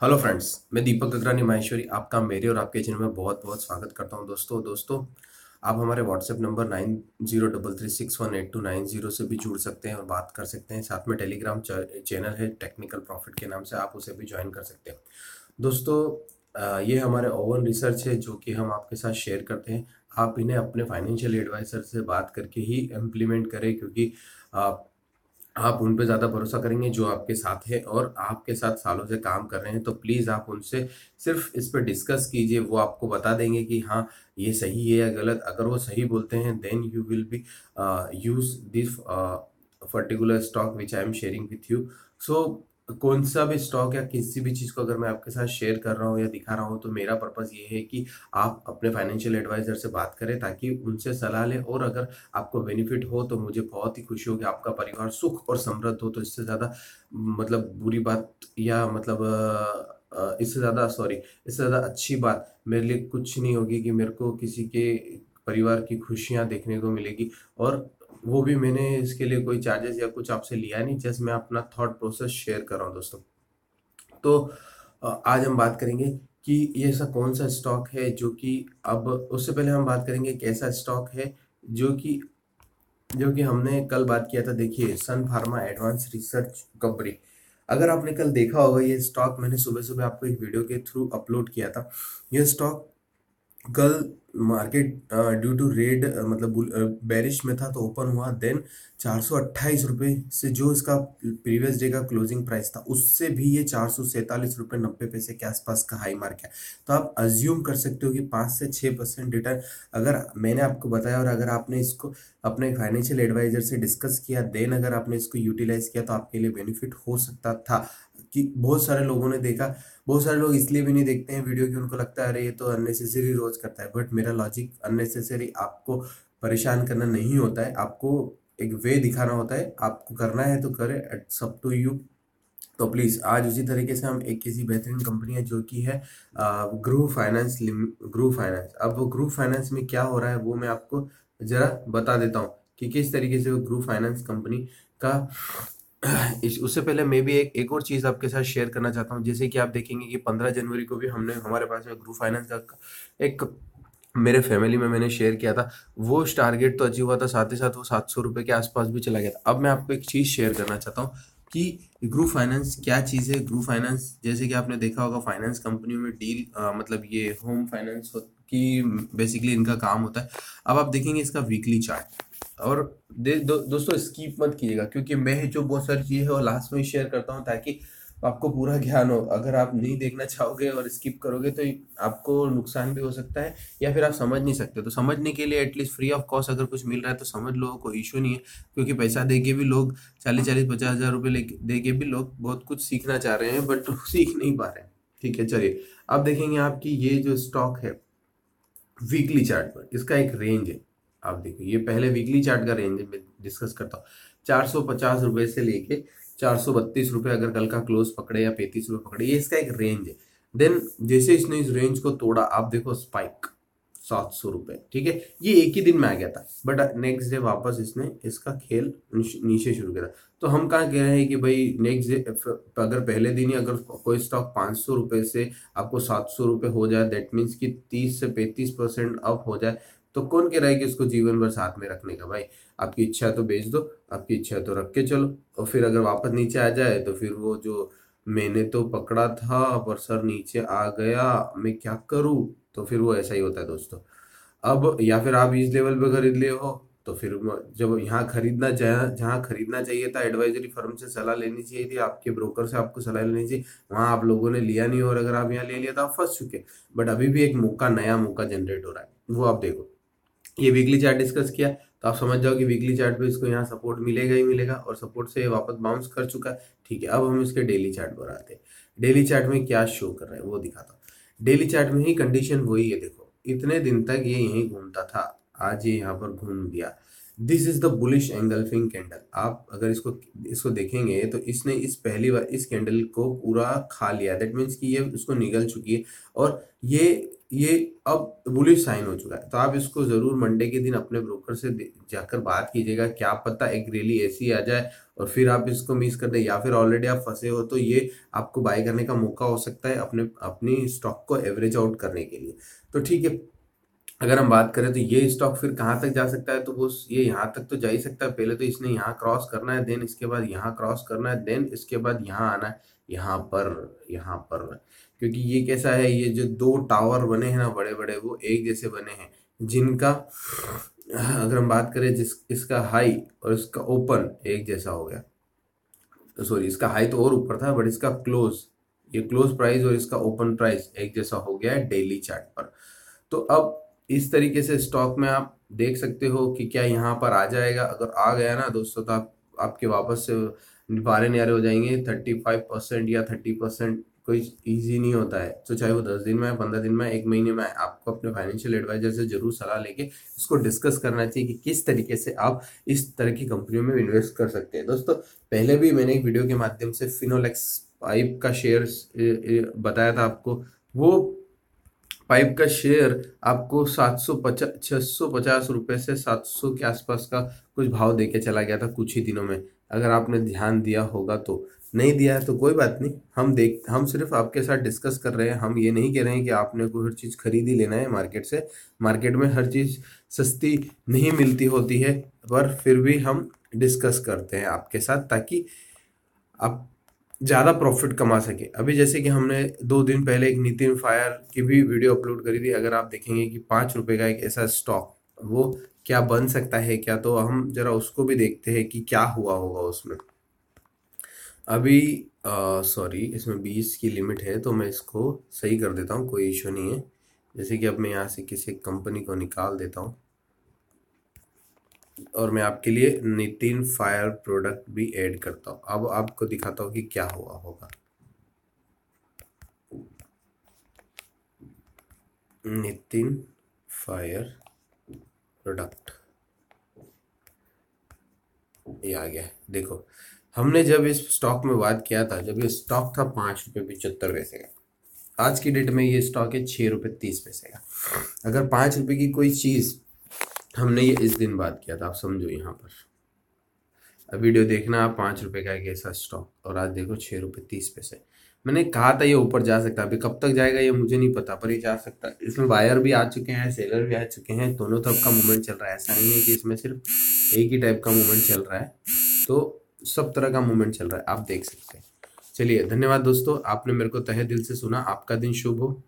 Hello friends मैं दीपक अग्रानी माहेश्वरी, आपका मेरे और आपके चैनल में बहुत बहुत स्वागत करता हूँ। दोस्तों दोस्तों, आप हमारे WhatsApp number nine zero double three six one eight two nine zero से भी जुड़ सकते हैं और बात कर सकते हैं। साथ में टेलीग्राम चैनल है टेक्निकल प्रॉफिट के नाम से आप उसे भी ज्वाइन कर सकते हैं। दोस्तों ये हमारे ओवन रिसर्च है, जो कि हम आपके साथ शेयर करते हैं। आप इन्हें अपने फाइनेंशियल एडवाइज़र से बात करके ही इम्प्लीमेंट करें, क्योंकि आप उन पे ज़्यादा भरोसा करेंगे जो आपके साथ है और आपके साथ सालों से काम कर रहे हैं तो प्लीज़ आप उनसे सिर्फ़ इस पर डिस्कस कीजिए, वो आपको बता देंगे कि हाँ ये सही है या गलत। अगर वो सही बोलते हैं then you will be use this particular stock which I am sharing with you so कौन सा भी स्टॉक या किसी भी चीज़ को अगर मैं आपके साथ शेयर कर रहा हूँ या दिखा रहा हूँ तो मेरा पर्पज़ ये है कि आप अपने फाइनेंशियल एडवाइज़र से बात करें ताकि उनसे सलाह लें और अगर आपको बेनिफिट हो तो मुझे बहुत ही खुशी होगी, आपका परिवार सुख और समृद्ध हो। तो इससे ज़्यादा मतलब बुरी बात या मतलब इससे ज़्यादा सॉरी इससे ज़्यादा अच्छी बात मेरे लिए कुछ नहीं होगी कि मेरे को किसी के परिवार की खुशियाँ देखने को मिलेगी। और वो भी मैंने इसके लिए कोई चार्जेस या कुछ आपसे लिया नहीं जस्ट मैं अपना थॉट प्रोसेस शेयर कर रहा हूँ दोस्तों। तो आज हम बात करेंगे कि ये ऐसा कौन सा स्टॉक है जो कि अब, उससे पहले हम बात करेंगे कैसा स्टॉक है जो कि जो कि हमने कल बात किया था, देखिए Sun Pharma advance research company अगर आपने कल देखा होगा ये स्टॉक मैंने सुबह सुबह आपको एक वीडियो के थ्रू अपलोड किया था। ये स्टॉक कल मार्केट ड्यू टू रेड मतलब बैरिश में था तो ओपन हुआ। देन चार सौ अट्ठाईस रुपये से जो इसका प्रीवियस डे का क्लोजिंग प्राइस था, उससे भी ये चार सौ सैंतालीस रुपये नब्बे पैसे के आसपास का हाई मार्क है। तो आप अज्यूम कर सकते हो कि पाँच से छः परसेंट रिटर्न अगर मैंने आपको बताया और अगर आपने इसको अपने फाइनेंशियल एडवाइजर से डिस्कस किया देन अगर आपने इसको यूटिलाइज किया तो आपके लिए बेनिफिट हो सकता था। कि बहुत सारे लोगों ने देखा, बहुत सारे लोग इसलिए भी नहीं देखते हैं वीडियो की उनको लगता है, अरे, ये तो अननेसेसरी रोज करता है। बट मेरा लॉजिक अननेसेसरी आपको परेशान करना नहीं होता है। आपको एक वे दिखाना होता है। आपको करना है तो करे सब टू यू तो प्लीज़ आज उसी तरीके से हम एक किसी बेहतरीन कंपनी है जो कि है ग्रू फाइनेंस ग्रू फाइनेंस अब वो ग्रू फाइनेंस में क्या हो रहा है वो मैं आपको ज़रा बता देता हूँ कि किस तरीके से वो ग्रू फाइनेंस कंपनी का इस, उससे पहले मैं भी एक एक और चीज़ आपके साथ शेयर करना चाहता हूँ। जैसे कि आप देखेंगे कि पंद्रह जनवरी को भी हमने, हमारे पास में ग्रुप फाइनेंस का एक मेरे फैमिली में मैंने शेयर किया था। वो टारगेट तो अचीव हुआ था साथ ही साथ वो सात सौ रुपये के आसपास भी चला गया था। अब मैं आपको एक चीज़ शेयर करना चाहता हूँ कि ग्रुप फाइनेंस क्या चीज़ है? ग्रुप फाइनेंस जैसे कि आपने देखा होगा फाइनेंस कंपनियों में डील आ, मतलब ये होम फाइनेंस की बेसिकली इनका काम होता है। अब आप देखेंगे इसका वीकली चार्ट और दे, दो, दोस्तों स्कीप मत कीजिएगा क्योंकि मैं जो बहुत सारी चीज़ें है वो लास्ट में शेयर करता हूँ ताकि आपको पूरा ज्ञान हो। अगर आप नहीं देखना चाहोगे और स्किप करोगे तो आपको नुकसान भी हो सकता है या फिर आप समझ नहीं सकते। तो समझने के लिए एटलीस्ट फ्री ऑफ़ कॉस्ट अगर कुछ मिल रहा है तो समझ लो, कोई इशू नहीं है। क्योंकि पैसा दे के भी लोग चालीस चालीस पचास हज़ार रुपये दे के भी लोग बहुत कुछ सीखना चाह रहे हैं बट सीख नहीं पा रहे हैं। ठीक है, चलिए। अब देखेंगे आपकी ये जो स्टॉक है वीकली चार्ट पर, इसका एक रेंज है। आप देखो ये पहले वीकली चार्ट का रेंज में डिस्कस करता हूँ। चार सौ पचास रुपये से लेके चार सौ बत्तीस रुपये अगर कल का क्लोज पकड़े या पैंतीस रुपये पकड़े, ये इसका एक रेंज है। देन जैसे इसने इस रेंज को तोड़ा, आप देखो स्पाइक सात सौ रुपये ठीक है? ये एक ही दिन में आ गया था बट नेक्स्ट डे वापस इसने इसका खेल नीचे शुरू किया तो हम कहाँ कह रहे हैं कि भाई नेक्स्ट डे अगर पहले दिन ही अगर कोई स्टॉक पाँच सौ रुपये से आपको सात सौ रुपये हो जाए दैट मीन्स कि तीस से पैंतीस परसेंट अप हो जाए तो कौन कह रहा है कि उसको जीवन भर साथ में रखने का? भाई, आपकी इच्छा तो बेच दो, आपकी इच्छा तो रख के चलो। और फिर अगर वापस नीचे आ जाए तो फिर वो जो मैंने तो पकड़ा था, पर सर नीचे आ गया, मैं क्या करूँ? तो फिर वो ऐसा ही होता है दोस्तों। अब या फिर आप इस लेवल पे खरीद ले हो तो फिर जब यहाँ खरीदना जहाँ जहाँ खरीदना चाहिए था एडवाइजरी फर्म से सलाह लेनी चाहिए थी, आपके ब्रोकर से आपको सलाह लेनी चाहिए, वहाँ आप लोगों ने लिया नहीं, और अगर आप यहाँ ले लिया तो आप फंस चुके। बट अभी भी एक मौका, नया मौका जनरेट हो रहा है। वो आप देखो। ये वीकली चार्ट डिस्कस किया तो आप समझ जाओ कि वीकली चार्ट पे इसको यहाँ सपोर्ट मिलेगा ही मिलेगा और सपोर्ट से वापस बाउंस कर चुका है। ठीक है, अब हम इसके डेली चार्ट पर आते हैं। डेली चार्ट में क्या शो कर रहा है, वो दिखाता हूँ। डेली चार्ट में ही कंडीशन वही है, देखो, इतने दिन तक ये यहीं घूमता था, आज ये यहाँ पर घूम गया। This is the bullish engulfing candle आप अगर इसको इसको देखेंगे तो इसने इस पहली बार, इस कैंडल को पूरा खा लिया। दैट मीन्स कि ये उसको निगल चुकी है और ये ये अब बुलिश साइन हो चुका है। तो आप इसको ज़रूर मंडे के दिन अपने ब्रोकर से जाकर बात कीजिएगा, क्या पता एक रैली ऐसी आ जाए और फिर आप इसको मिस कर दे, या फिर ऑलरेडी आप फंसे हो तो ये आपको बाय करने का मौका हो सकता है अपने अपनी स्टॉक को एवरेज आउट करने के लिए। तो ठीक है अगर हम बात करें तो ये स्टॉक फिर कहाँ तक जा सकता है? तो वो ये यहाँ तक तो जा ही सकता है। पहले तो इसने यहाँ क्रॉस करना है देन इसके बाद यहाँ क्रॉस करना है देन इसके बाद यहाँ आना है, यहाँ पर यहाँ पर। क्योंकि ये कैसा है? ये जो दो टावर बने हैं ना बड़े बड़े वो एक जैसे बने हैं। जिनका, अगर हम बात करें जिस, इसका हाई और इसका ओपन एक जैसा हो गया। तो सॉरी इसका हाई तो और ऊपर था बट इसका क्लोज ये क्लोज प्राइस और इसका ओपन प्राइस एक जैसा हो गया है डेली चार्ट पर। तो अब इस तरीके से स्टॉक में आप देख सकते हो कि क्या यहाँ पर आ जाएगा। अगर आ गया ना दोस्तों तो आप, आपके वापस से बारे न्यारे हो जाएँगे। थर्टी फाइव परसेंट या थर्टी परसेंट कोई इजी नहीं होता है। तो चाहे वो दस दिन में पंद्रह दिन में एक महीने में आपको अपने फाइनेंशियल एडवाइजर से ज़रूर सलाह लेके इसको डिस्कस करना चाहिए कि किस तरीके से आप इस तरह की कंपनियों में इन्वेस्ट कर सकते हैं। दोस्तों, पहले भी मैंने एक वीडियो के माध्यम से फिनोलेक्स पाइप का शेयर बताया था आपको। वो पाइप का शेयर आपको सात सौ पचास छः सौ पचास रुपये से सात सौ के आसपास का कुछ भाव दे के चला गया था कुछ ही दिनों में। अगर आपने ध्यान दिया होगा तो। नहीं दिया है तो कोई बात नहीं। हम देख, हम सिर्फ़ आपके साथ डिस्कस कर रहे हैं। हम ये नहीं कह रहे हैं कि आपने कोई हर चीज़ खरीद ही लेना है मार्केट से। मार्केट में हर चीज़ सस्ती नहीं मिलती होती है, पर फिर भी हम डिस्कस करते हैं आपके साथ ताकि आप ज़्यादा प्रॉफिट कमा सके। अभी जैसे कि हमने दो दिन पहले एक नितिन फायर की भी वीडियो अपलोड करी थी, अगर आप देखेंगे कि पाँच रुपये का एक ऐसा स्टॉक वो क्या बन सकता है, क्या? तो हम जरा उसको भी देखते हैं कि क्या हुआ होगा उसमें। अभी सॉरी इसमें बीस की लिमिट है तो मैं इसको सही कर देता हूँ, कोई इशू नहीं है। जैसे कि अब मैं यहाँ से किसी कंपनी को निकाल देता हूँ। और मैं आपके लिए नितिन फायर प्रोडक्ट भी ऐड करता हूँ। अब आपको दिखाता हूँ कि क्या हुआ होगा। Nitin fire product. ये आ गया। देखो, हमने जब इस स्टॉक में बात किया था, जब ये स्टॉक था पाँच रुपये पिचहत्तर पैसे का, आज की डेट में ये स्टॉक है छः रुपये तीस पैसे का। अगर पाँच रुपये की कोई चीज़ हमने ये इस दिन बात किया था, आप समझो यहाँ पर। अब वीडियो देखना, आप पाँच रुपये का एक ऐसा स्टॉक और आज देखो छः रुपये तीस पैसे। मैंने कहा था ये ऊपर जा सकता है, अभी कब तक जाएगा ये मुझे नहीं पता, पर ये जा सकता है। इसमें बायर भी आ चुके हैं सेलर भी आ चुके हैं, दोनों तरफ़ का मूवमेंट चल रहा है। ऐसा नहीं है कि इसमें सिर्फ़ एक ही टाइप का मूवमेंट चल रहा है तो सब तरह का मूवमेंट चल रहा है, आप देख सकते हैं। चलिए, धन्यवाद दोस्तों, आपने मेरे को तहे दिल से सुना, आपका दिन शुभ हो।